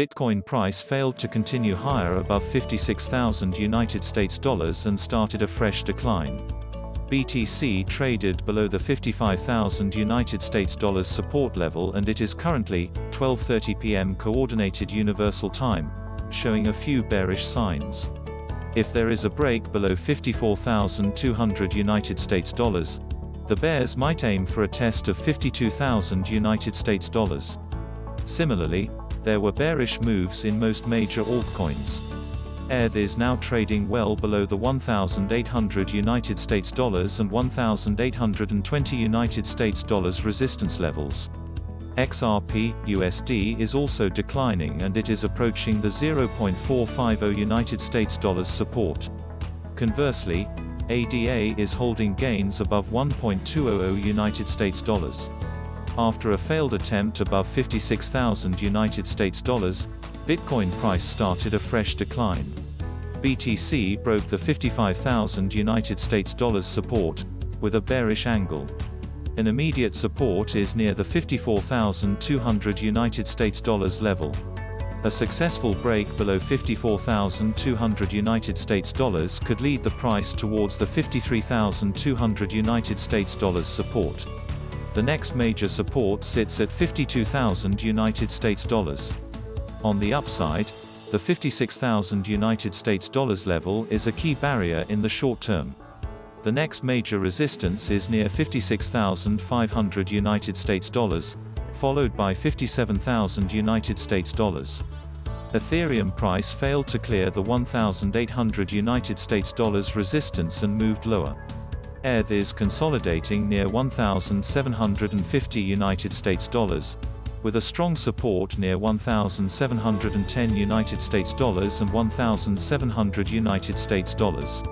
Bitcoin price failed to continue higher above 56,000 United States dollars and started a fresh decline. BTC traded below the 55,000 United States dollars support level and it is currently 12:30 p.m. coordinated universal time, showing a few bearish signs. If there is a break below 54,200 United States dollars, the bears might aim for a test of 52,000 United States dollars. Similarly, there were bearish moves in most major altcoins. ETH is now trading well below the 1,800 United States dollars and 1,820 United States dollars resistance levels. XRP USD is also declining and it is approaching the 0.450 United States dollars support. Conversely, ADA is holding gains above 1.200 United States dollars. After a failed attempt above 56,000 United States dollars, Bitcoin price started a fresh decline. BTC broke the 55,000 United States dollars support, with a bearish angle. An immediate support is near the 54,200 United States dollars level. A successful break below 54,200 United States dollars could lead the price towards the 53,200 United States dollars support. The next major support sits at 52,000 United States dollars. On the upside, the 56,000 United States dollars level is a key barrier in the short term. The next major resistance is near 56,500 United States dollars, followed by 57,000 United States dollars. Ethereum price failed to clear the 1,800 United States dollars resistance and moved lower. ETH is consolidating near 1,750 United States dollars, with a strong support near 1,710 United States dollars and 1,700 United States dollars.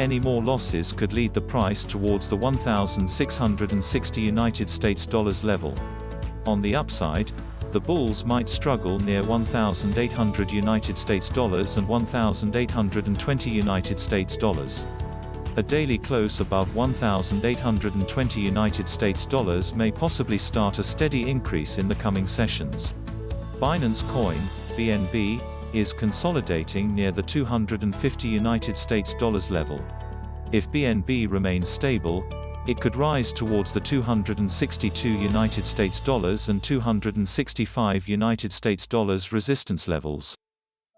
Any more losses could lead the price towards the 1,660 United States dollars level. On the upside, the bulls might struggle near 1,800 United States dollars and 1,820 United States dollars. A daily close above 1,820 United States dollars may possibly start a steady increase in the coming sessions. Binance Coin, BNB, is consolidating near the 250 United States dollars level. If BNB remains stable, it could rise towards the 262 United States dollars and 265 United States dollars resistance levels.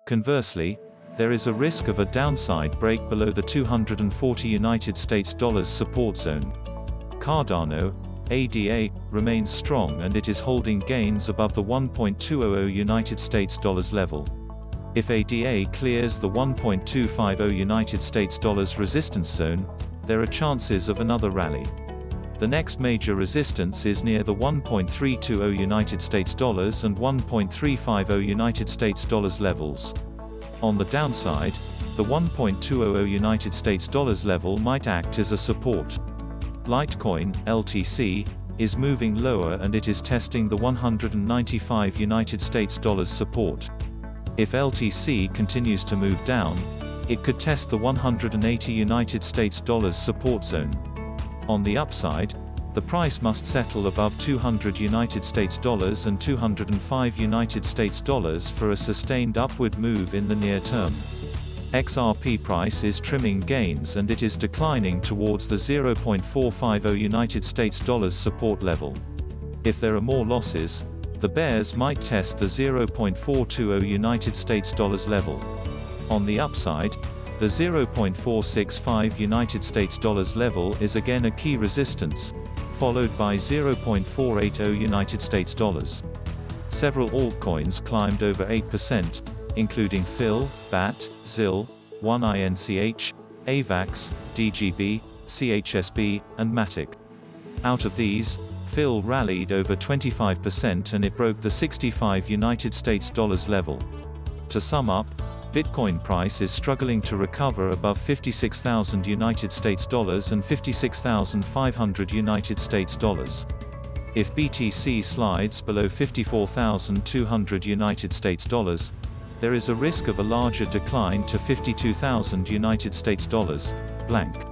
Conversely, there is a risk of a downside break below the 240 United States dollars support zone. Cardano, ADA, remains strong and it is holding gains above the 1.200 United States dollars level. If ADA clears the 1.250 United States dollars resistance zone, there are chances of another rally. The next major resistance is near the 1.320 United States dollars and 1.350 United States dollars levels. On the downside, the 1.200 United States dollars level might act as a support. Litecoin, LTC, is moving lower and it is testing the 195 United States dollars support. If LTC continues to move down, it could test the 180 United States dollars support zone. On the upside, the price must settle above 200 United States dollars and 205 United States dollars for a sustained upward move in the near term. XRP price is trimming gains and it is declining towards the 0.450 United States dollars support level. If there are more losses, the bears might test the 0.420 United States dollars level. On the upside, the 0.465 United States dollars level is again a key resistance, followed by 0.480 United States dollars. Several altcoins climbed over 8%, including FIL, BAT, ZIL, 1INCH, AVAX, DGB, CHSB, and Matic. Out of these, FIL rallied over 25% and it broke the 65 United States dollars level. To sum up, Bitcoin price is struggling to recover above 56,000 United States dollars and 56,500 United States dollars. If BTC slides below 54,200 United States dollars, there is a risk of a larger decline to 52,000 United States dollars, blank.